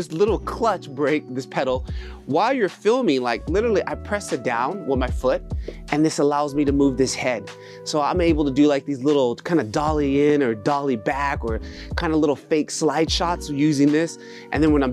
this little clutch brake, this pedal, while you're filming, like literally I press it down with my foot and this allows me to move this head. So I'm able to do like these little kind of dolly in or dolly back or kind of little fake slide shots using this. And then when I'm